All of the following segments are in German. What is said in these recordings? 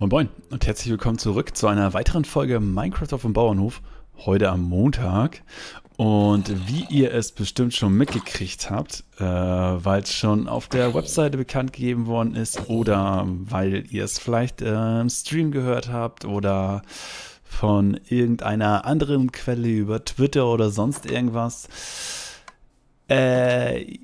Moin Moin und herzlich willkommen zurück zu einer weiteren Folge Minecraft auf dem Bauernhof. Heute am Montag. Und wie ihr es bestimmt schon mitgekriegt habt, äh, weil es schon auf der Webseite bekannt gegeben worden ist oder weil ihr es vielleicht äh, im Stream gehört habt oder von irgendeiner anderen Quelle über Twitter oder sonst irgendwas. Äh,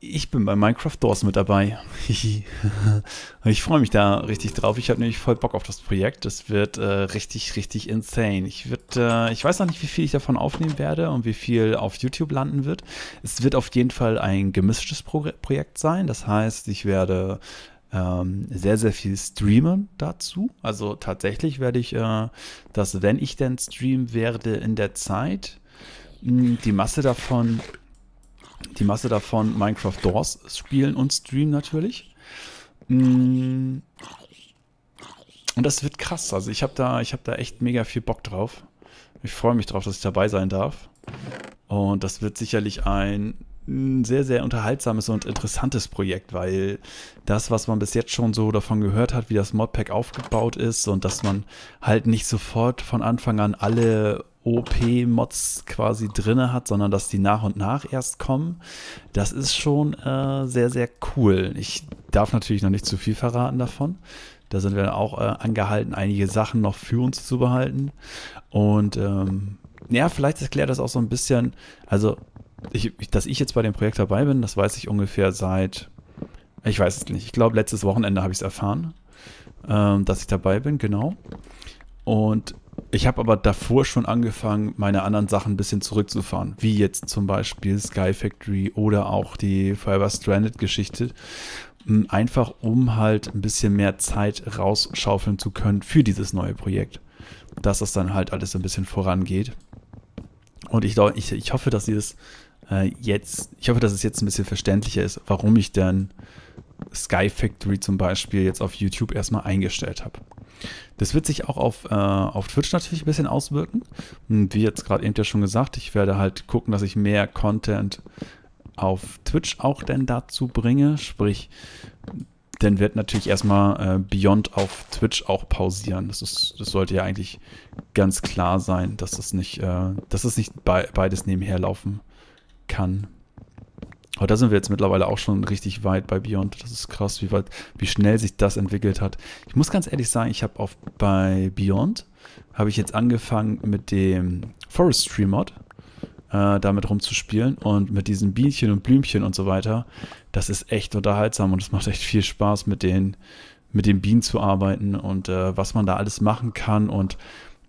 ich bin bei Minecraft Doors mit dabei. ich freue mich da richtig drauf. Ich habe nämlich voll Bock auf das Projekt. Das wird äh, richtig, richtig insane. Ich, wird, äh, ich weiß noch nicht, wie viel ich davon aufnehmen werde und wie viel auf YouTube landen wird. Es wird auf jeden Fall ein gemischtes Pro Projekt sein. Das heißt, ich werde ähm, sehr, sehr viel streamen dazu. Also tatsächlich werde ich, äh, dass wenn ich denn streamen werde in der Zeit, die Masse davon die Masse davon Minecraft Doors spielen und streamen natürlich. Mm. Und das wird krass. Also ich habe da, hab da echt mega viel Bock drauf. Ich freue mich drauf, dass ich dabei sein darf. Und das wird sicherlich ein sehr, sehr unterhaltsames und interessantes Projekt, weil das, was man bis jetzt schon so davon gehört hat, wie das Modpack aufgebaut ist und dass man halt nicht sofort von Anfang an alle OP-Mods quasi drinne hat, sondern dass die nach und nach erst kommen. Das ist schon äh, sehr, sehr cool. Ich darf natürlich noch nicht zu viel verraten davon. Da sind wir auch äh, angehalten, einige Sachen noch für uns zu behalten. Und ähm, ja, vielleicht erklärt das auch so ein bisschen, also ich, dass ich jetzt bei dem Projekt dabei bin, das weiß ich ungefähr seit, ich weiß es nicht, ich glaube letztes Wochenende habe ich es erfahren, ähm, dass ich dabei bin, genau. Und ich habe aber davor schon angefangen, meine anderen Sachen ein bisschen zurückzufahren, wie jetzt zum Beispiel Sky Factory oder auch die Forever Stranded Geschichte, einfach um halt ein bisschen mehr Zeit rausschaufeln zu können für dieses neue Projekt, dass das dann halt alles ein bisschen vorangeht. Und ich, ich, ich hoffe, dass dieses äh, jetzt, ich hoffe, dass es jetzt ein bisschen verständlicher ist, warum ich dann Sky Factory zum Beispiel jetzt auf YouTube erstmal eingestellt habe. Das wird sich auch auf, äh, auf Twitch natürlich ein bisschen auswirken. Wie jetzt gerade eben ja schon gesagt, ich werde halt gucken, dass ich mehr Content auf Twitch auch denn dazu bringe. Sprich, dann wird natürlich erstmal äh, Beyond auf Twitch auch pausieren. Das, ist, das sollte ja eigentlich ganz klar sein, dass das nicht, äh, dass das nicht be beides nebenher laufen kann. Aber da sind wir jetzt mittlerweile auch schon richtig weit bei Beyond. Das ist krass, wie weit, wie schnell sich das entwickelt hat. Ich muss ganz ehrlich sagen, ich habe auf bei Beyond habe ich jetzt angefangen mit dem Forestry Mod äh, damit rumzuspielen und mit diesen Bienchen und Blümchen und so weiter. Das ist echt unterhaltsam und es macht echt viel Spaß mit den mit den Bienen zu arbeiten und äh, was man da alles machen kann und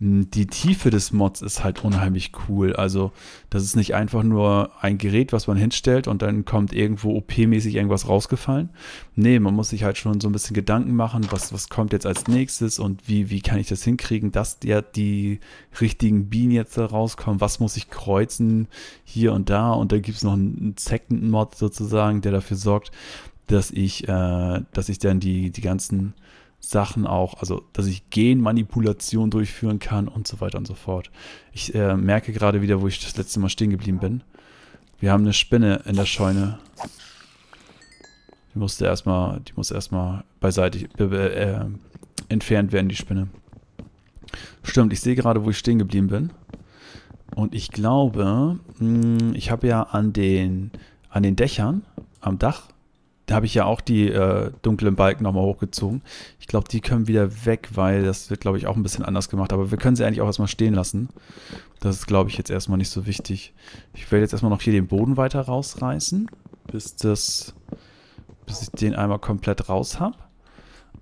die Tiefe des Mods ist halt unheimlich cool. Also, das ist nicht einfach nur ein Gerät, was man hinstellt und dann kommt irgendwo OP-mäßig irgendwas rausgefallen. Nee, man muss sich halt schon so ein bisschen Gedanken machen, was, was kommt jetzt als nächstes und wie, wie kann ich das hinkriegen, dass ja die richtigen Bienen jetzt da rauskommen, was muss ich kreuzen hier und da und da gibt es noch einen Second-Mod sozusagen, der dafür sorgt, dass ich, äh, dass ich dann die, die ganzen Sachen auch, also dass ich Genmanipulation durchführen kann und so weiter und so fort. Ich äh, merke gerade wieder, wo ich das letzte Mal stehen geblieben bin. Wir haben eine Spinne in der Scheune. Die musste erstmal, die muss erstmal beiseite äh, entfernt werden, die Spinne. Stimmt, ich sehe gerade, wo ich stehen geblieben bin. Und ich glaube, hm, ich habe ja an den, an den Dächern, am Dach, da habe ich ja auch die äh, dunklen Balken nochmal hochgezogen. Ich glaube, die können wieder weg, weil das wird, glaube ich, auch ein bisschen anders gemacht. Aber wir können sie eigentlich auch erstmal stehen lassen. Das ist, glaube ich, jetzt erstmal nicht so wichtig. Ich werde jetzt erstmal noch hier den Boden weiter rausreißen, bis das, bis ich den einmal komplett raus habe.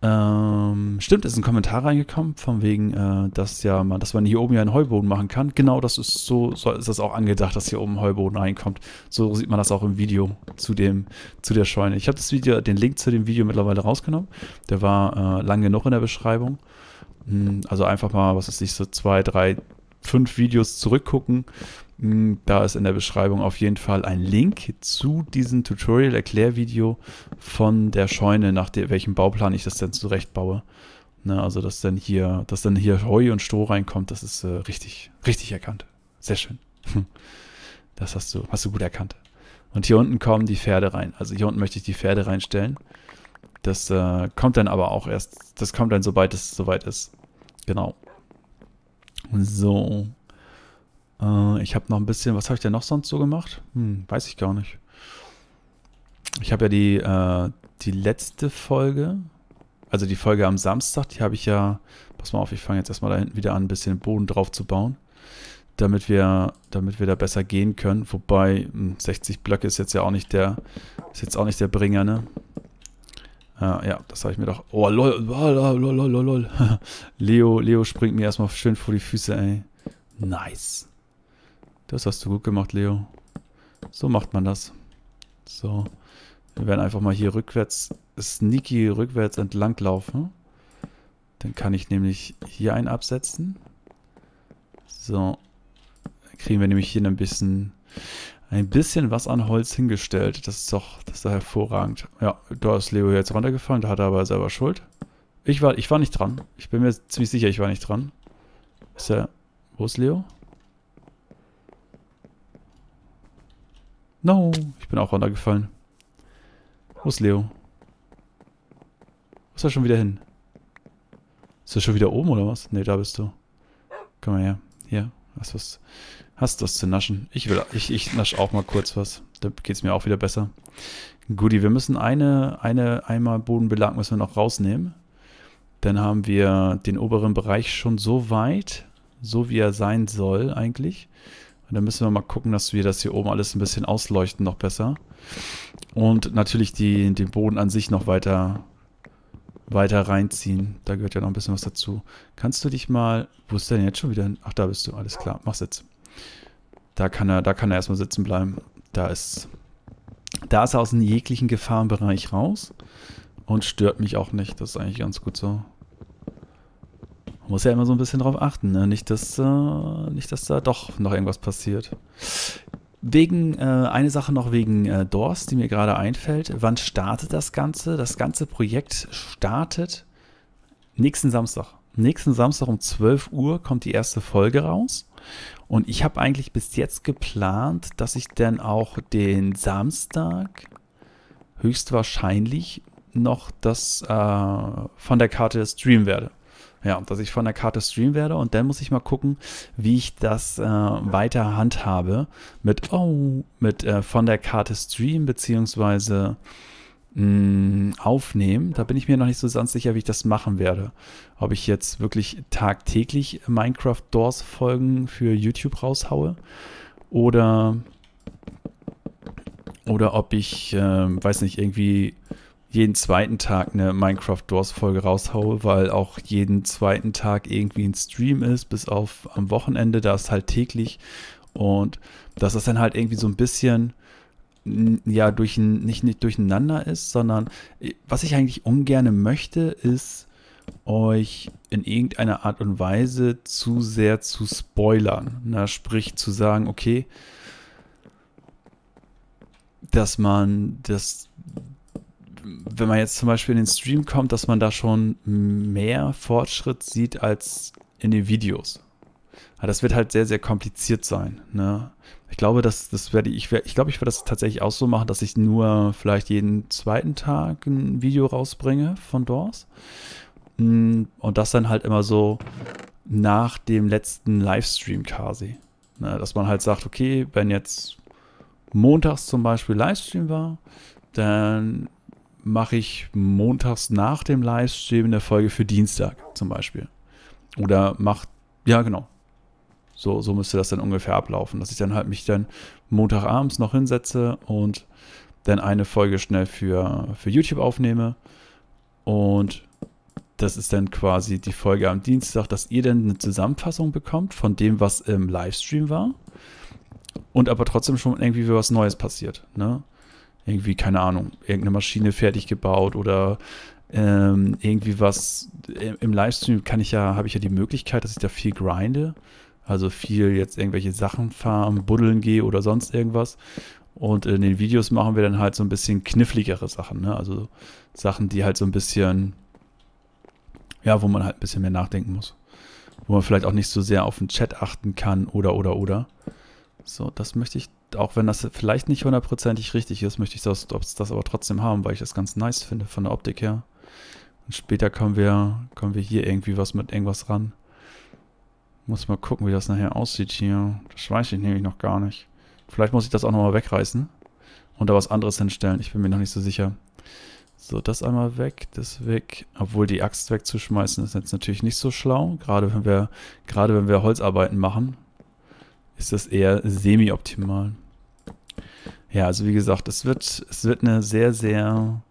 Ähm, stimmt, ist ein Kommentar reingekommen, von wegen, äh, dass ja man, dass man hier oben ja einen Heuboden machen kann. Genau, das ist so, so ist das auch angedacht, dass hier oben ein Heuboden reinkommt. So sieht man das auch im Video zu dem, zu der Scheune. Ich habe das Video, den Link zu dem Video mittlerweile rausgenommen. Der war äh, lang genug in der Beschreibung. Hm, also einfach mal, was ist nicht, so zwei, drei, fünf Videos zurückgucken da ist in der Beschreibung auf jeden Fall ein Link zu diesem Tutorial-Erklärvideo von der Scheune, nach der, welchem Bauplan ich das denn zurechtbaue. Ne, also, dass dann hier, dass dann hier Heu und Stroh reinkommt, das ist äh, richtig, richtig erkannt. Sehr schön. Das hast du, hast du gut erkannt. Und hier unten kommen die Pferde rein. Also hier unten möchte ich die Pferde reinstellen. Das äh, kommt dann aber auch erst, das kommt dann, sobald es soweit ist. Genau. So. Äh, ich habe noch ein bisschen, was habe ich denn noch sonst so gemacht? Hm, weiß ich gar nicht. Ich habe ja die, äh, die letzte Folge, also die Folge am Samstag, die habe ich ja, pass mal auf, ich fange jetzt erstmal da hinten wieder an, ein bisschen Boden drauf zu bauen, damit wir, damit wir da besser gehen können. Wobei 60 hm, Blöcke ist jetzt ja auch nicht der, ist jetzt auch nicht der Bringer, ne? Äh, ja, das habe ich mir doch. Oh, lol, lol, lol, lol, lol. Leo, Leo springt mir erstmal schön vor die Füße, ey. Nice. Das hast du gut gemacht, Leo. So macht man das. So. Wir werden einfach mal hier rückwärts, sneaky rückwärts entlang laufen. Dann kann ich nämlich hier einen absetzen. So. Dann kriegen wir nämlich hier ein bisschen, ein bisschen was an Holz hingestellt. Das ist doch, das ist doch hervorragend. Ja, da ist Leo jetzt runtergefallen, da hat er aber selber Schuld. Ich war, ich war nicht dran. Ich bin mir ziemlich sicher, ich war nicht dran. Ist er, wo ist Leo? No, ich bin auch runtergefallen. Wo ist Leo? Wo ist er schon wieder hin? Ist er schon wieder oben oder was? Ne, da bist du. Komm mal her. Hier, hast was. Hast was zu naschen. Ich will, ich, ich nasche auch mal kurz was. Da geht es mir auch wieder besser. Guti, wir müssen eine, eine einmal Bodenbelag müssen wir noch rausnehmen. Dann haben wir den oberen Bereich schon so weit, so wie er sein soll eigentlich. Und dann müssen wir mal gucken, dass wir das hier oben alles ein bisschen ausleuchten noch besser. Und natürlich die, den Boden an sich noch weiter, weiter reinziehen. Da gehört ja noch ein bisschen was dazu. Kannst du dich mal... Wo ist denn jetzt schon wieder? Ach, da bist du. Alles klar. Mach Sitz. Da kann er, da kann er erstmal sitzen bleiben. Da ist... Da ist er aus dem jeglichen Gefahrenbereich raus. Und stört mich auch nicht. Das ist eigentlich ganz gut so muss ja immer so ein bisschen drauf achten, ne? nicht, dass, äh, nicht, dass da doch noch irgendwas passiert. Wegen, äh, eine Sache noch wegen äh, Doors, die mir gerade einfällt. Wann startet das Ganze? Das ganze Projekt startet nächsten Samstag. Nächsten Samstag um 12 Uhr kommt die erste Folge raus. Und ich habe eigentlich bis jetzt geplant, dass ich dann auch den Samstag höchstwahrscheinlich noch das äh, von der Karte streamen werde. Ja, dass ich von der Karte streamen werde und dann muss ich mal gucken, wie ich das äh, weiter handhabe mit, oh, mit äh, von der Karte streamen mh, mm, aufnehmen. Da bin ich mir noch nicht so ganz sicher, wie ich das machen werde. Ob ich jetzt wirklich tagtäglich Minecraft Doors Folgen für YouTube raushaue oder oder ob ich, äh, weiß nicht, irgendwie jeden zweiten Tag eine Minecraft Doors Folge raushaue, weil auch jeden zweiten Tag irgendwie ein Stream ist, bis auf am Wochenende, da ist halt täglich und dass das dann halt irgendwie so ein bisschen ja durch nicht, nicht durcheinander ist, sondern äh, was ich eigentlich ungern möchte, ist euch in irgendeiner Art und Weise zu sehr zu spoilern. Na, sprich zu sagen, okay, dass man das wenn man jetzt zum Beispiel in den Stream kommt, dass man da schon mehr Fortschritt sieht als in den Videos. Das wird halt sehr, sehr kompliziert sein. Ne? Ich glaube, dass das werde ich, ich glaube, ich werde das tatsächlich auch so machen, dass ich nur vielleicht jeden zweiten Tag ein Video rausbringe von Doors. Mm, und das dann halt immer so nach dem letzten Livestream quasi. Ne? Dass man halt sagt, okay, wenn jetzt montags zum Beispiel Livestream war, dann mache ich montags nach dem Livestream eine Folge für Dienstag zum Beispiel. Oder macht, ja genau. So, so müsste das dann ungefähr ablaufen, dass ich dann halt mich dann Montagabends noch hinsetze und dann eine Folge schnell für, für YouTube aufnehme. Und das ist dann quasi die Folge am Dienstag, dass ihr dann eine Zusammenfassung bekommt von dem, was im Livestream war. Und aber trotzdem schon irgendwie was Neues passiert. Ne? Irgendwie, keine Ahnung, irgendeine Maschine fertig gebaut oder ähm, irgendwie was. Im Livestream kann ich ja, habe ich ja die Möglichkeit, dass ich da viel grinde. Also viel jetzt irgendwelche Sachen farmen, buddeln gehe oder sonst irgendwas. Und in den Videos machen wir dann halt so ein bisschen kniffligere Sachen. Ne? Also Sachen, die halt so ein bisschen, ja, wo man halt ein bisschen mehr nachdenken muss. Wo man vielleicht auch nicht so sehr auf den Chat achten kann oder, oder, oder. So, das möchte ich auch wenn das vielleicht nicht hundertprozentig richtig ist, möchte ich das, das aber trotzdem haben, weil ich das ganz nice finde von der Optik her. Und später kommen wir, kommen wir hier irgendwie was mit irgendwas ran. Muss mal gucken, wie das nachher aussieht hier. Das weiß ich nämlich noch gar nicht. Vielleicht muss ich das auch nochmal wegreißen und da was anderes hinstellen. Ich bin mir noch nicht so sicher. So, das einmal weg, das weg. Obwohl die Axt wegzuschmeißen ist jetzt natürlich nicht so schlau. Gerade wenn wir, gerade wenn wir Holzarbeiten machen, ist das eher semi-optimal. Ja, also wie gesagt, es wird, es wird eine sehr, sehr,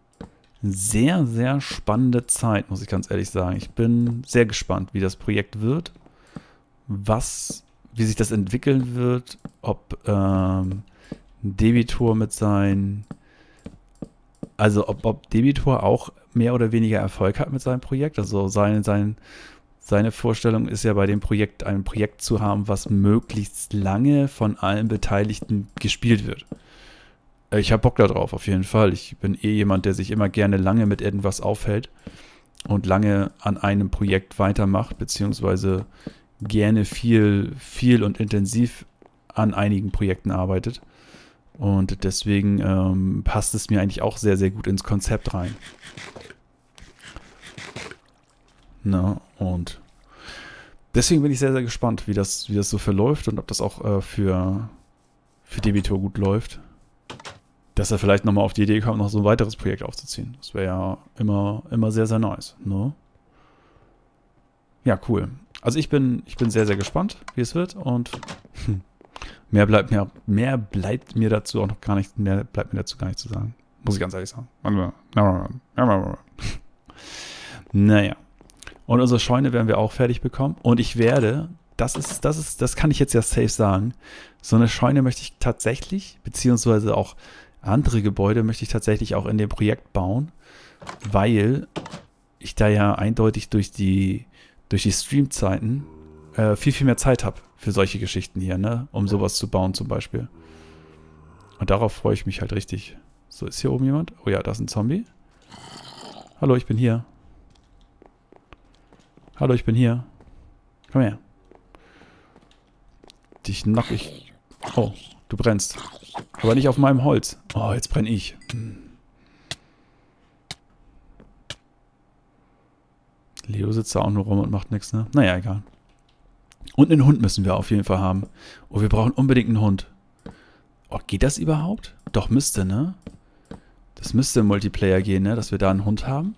sehr, sehr spannende Zeit, muss ich ganz ehrlich sagen. Ich bin sehr gespannt, wie das Projekt wird, was, wie sich das entwickeln wird, ob ähm, Debitor mit seinen also ob, ob Debitor auch mehr oder weniger Erfolg hat mit seinem Projekt. Also sein, sein, seine Vorstellung ist ja bei dem Projekt ein Projekt zu haben, was möglichst lange von allen Beteiligten gespielt wird. Äh, ich habe Bock darauf, auf jeden Fall. Ich bin eh jemand, der sich immer gerne lange mit irgendwas aufhält und lange an einem Projekt weitermacht, beziehungsweise gerne viel, viel und intensiv an einigen Projekten arbeitet. Und deswegen ähm, passt es mir eigentlich auch sehr, sehr gut ins Konzept rein. Na, und deswegen bin ich sehr, sehr gespannt, wie das, wie das so verläuft und ob das auch äh, für, für Debitor gut läuft. Dass er vielleicht nochmal auf die Idee kommt, noch so ein weiteres Projekt aufzuziehen. Das wäre ja immer, immer sehr, sehr nice. Ne? Ja, cool. Also ich bin, ich bin sehr, sehr gespannt, wie es wird und Mehr bleibt mir, mehr bleibt mir dazu auch noch gar nicht, mehr bleibt mir dazu gar nicht zu sagen. Muss ich ganz ehrlich sagen. Naja. Und unsere Scheune werden wir auch fertig bekommen. Und ich werde, das ist, das ist, das kann ich jetzt ja safe sagen. So eine Scheune möchte ich tatsächlich, beziehungsweise auch andere Gebäude möchte ich tatsächlich auch in dem Projekt bauen, weil ich da ja eindeutig durch die, durch die Streamzeiten äh, viel, viel mehr Zeit habe für solche Geschichten hier, ne? Um sowas zu bauen zum Beispiel. Und darauf freue ich mich halt richtig. So, ist hier oben jemand? Oh ja, da ist ein Zombie. Hallo, ich bin hier. Hallo, ich bin hier. Komm her. Dich knock ich. Oh, du brennst. Aber nicht auf meinem Holz. Oh, jetzt brenne ich. Hm. Leo sitzt da auch nur rum und macht nichts, ne? Naja, egal. Und einen Hund müssen wir auf jeden Fall haben. Oh, wir brauchen unbedingt einen Hund. Oh, geht das überhaupt? Doch, müsste, ne? Das müsste im Multiplayer gehen, ne? Dass wir da einen Hund haben.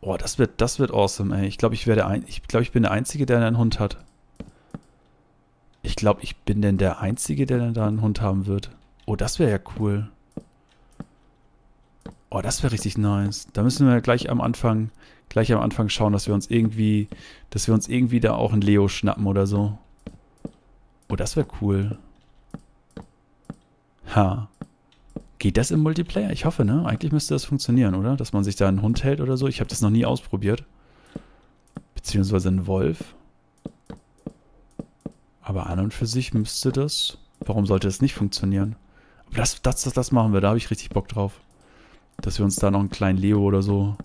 Oh, das wird, das wird awesome, ey. Ich glaube, ich, ich, glaub, ich bin der Einzige, der einen Hund hat. Ich glaube, ich bin denn der Einzige, der da einen Hund haben wird. Oh, das wäre ja cool. Oh, das wäre richtig nice. Da müssen wir gleich am Anfang gleich am Anfang schauen, dass wir uns irgendwie, dass wir uns irgendwie da auch einen Leo schnappen oder so. Oh, das wäre cool. Ha. Geht das im Multiplayer? Ich hoffe, ne? Eigentlich müsste das funktionieren, oder? Dass man sich da einen Hund hält oder so. Ich habe das noch nie ausprobiert. Beziehungsweise einen Wolf. Aber an und für sich müsste das... Warum sollte das nicht funktionieren? Das, das, das, das machen wir. Da habe ich richtig Bock drauf. Dass wir uns da noch einen kleinen Leo oder so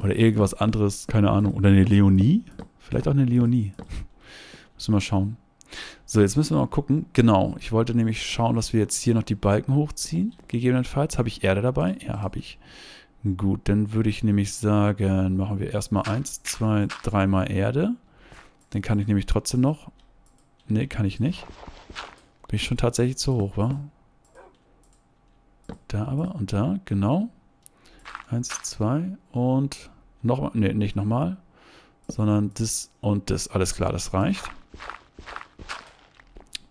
oder irgendwas anderes, keine Ahnung. Oder eine Leonie? Vielleicht auch eine Leonie. müssen wir mal schauen. So, jetzt müssen wir mal gucken. Genau, ich wollte nämlich schauen, dass wir jetzt hier noch die Balken hochziehen. Gegebenenfalls. Habe ich Erde dabei? Ja, habe ich. Gut, dann würde ich nämlich sagen, machen wir erstmal eins, zwei, dreimal Erde. Dann kann ich nämlich trotzdem noch... Ne, kann ich nicht. Bin ich schon tatsächlich zu hoch, wa? Da aber und da, genau. Eins, zwei und Nochmal, nee, nicht nochmal. Sondern das und das. Alles klar, das reicht.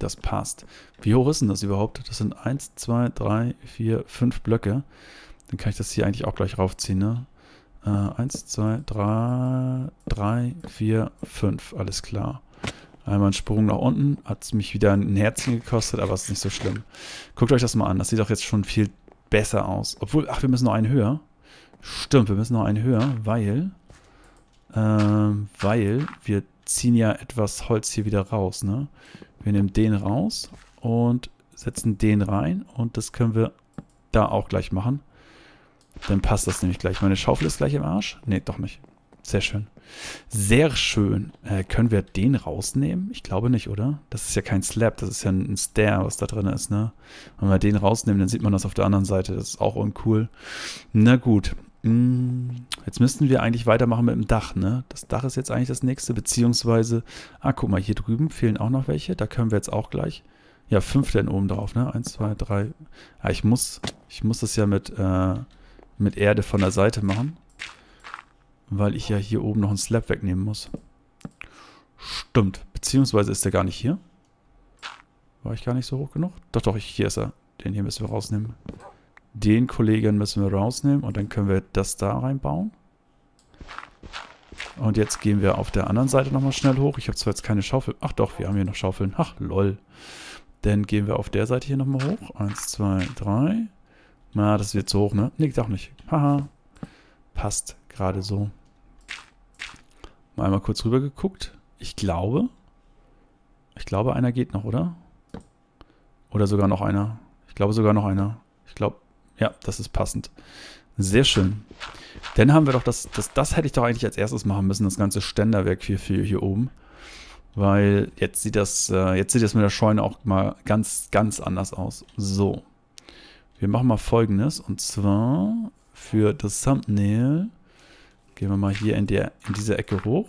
Das passt. Wie hoch ist denn das überhaupt? Das sind 1, 2, 3, 4, 5 Blöcke. Dann kann ich das hier eigentlich auch gleich raufziehen, ne? Äh, 1, 2, 3, 3, 4, 5. Alles klar. Einmal einen Sprung nach unten. Hat mich wieder ein Herzchen gekostet, aber es ist nicht so schlimm. Guckt euch das mal an. Das sieht doch jetzt schon viel besser aus. Obwohl, ach, wir müssen noch einen höher. Stimmt, wir müssen noch einen höher, weil, ähm, weil wir ziehen ja etwas Holz hier wieder raus, ne? Wir nehmen den raus und setzen den rein und das können wir da auch gleich machen. Dann passt das nämlich gleich. Meine Schaufel ist gleich im Arsch. Ne, doch nicht. Sehr schön. Sehr schön. Äh, können wir den rausnehmen? Ich glaube nicht, oder? Das ist ja kein Slab, das ist ja ein Stair, was da drin ist, ne? Wenn wir den rausnehmen, dann sieht man das auf der anderen Seite. Das ist auch uncool. Na gut. Jetzt müssten wir eigentlich weitermachen mit dem Dach, ne? Das Dach ist jetzt eigentlich das nächste, beziehungsweise, ah, guck mal, hier drüben fehlen auch noch welche. Da können wir jetzt auch gleich, ja, fünf denn oben drauf, ne? Eins, zwei, drei. Ja, ich muss, ich muss das ja mit, äh, mit Erde von der Seite machen. Weil ich ja hier oben noch einen Slab wegnehmen muss. Stimmt. Beziehungsweise ist der gar nicht hier. War ich gar nicht so hoch genug? Doch, doch, hier ist er. Den hier müssen wir rausnehmen. Den Kollegen müssen wir rausnehmen und dann können wir das da reinbauen. Und jetzt gehen wir auf der anderen Seite nochmal schnell hoch. Ich habe zwar jetzt keine Schaufel. Ach doch, wir haben hier noch Schaufeln. Ach, lol. Dann gehen wir auf der Seite hier nochmal hoch. Eins, zwei, drei. Na, das wird zu hoch, ne? Nee, doch nicht. Haha. Passt gerade so. Mal einmal kurz rüber geguckt. Ich glaube, ich glaube, einer geht noch, oder? Oder sogar noch einer. Ich glaube sogar noch einer. Ich glaube, ja, das ist passend. Sehr schön. Dann haben wir doch das, das, das hätte ich doch eigentlich als erstes machen müssen, das ganze Ständerwerk hier, für hier oben. Weil jetzt sieht das, äh, jetzt sieht das mit der Scheune auch mal ganz, ganz anders aus. So. Wir machen mal folgendes. Und zwar für das Thumbnail Gehen wir mal hier in, der, in diese Ecke hoch.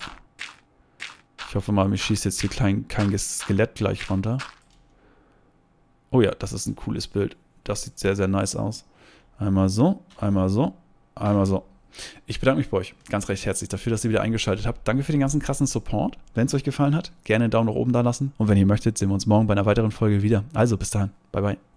Ich hoffe mal, mir schießt jetzt hier klein, kein Skelett gleich runter. Oh ja, das ist ein cooles Bild. Das sieht sehr, sehr nice aus. Einmal so, einmal so, einmal so. Ich bedanke mich bei euch ganz recht herzlich dafür, dass ihr wieder eingeschaltet habt. Danke für den ganzen krassen Support. Wenn es euch gefallen hat, gerne einen Daumen nach oben da lassen. Und wenn ihr möchtet, sehen wir uns morgen bei einer weiteren Folge wieder. Also bis dahin. Bye, bye.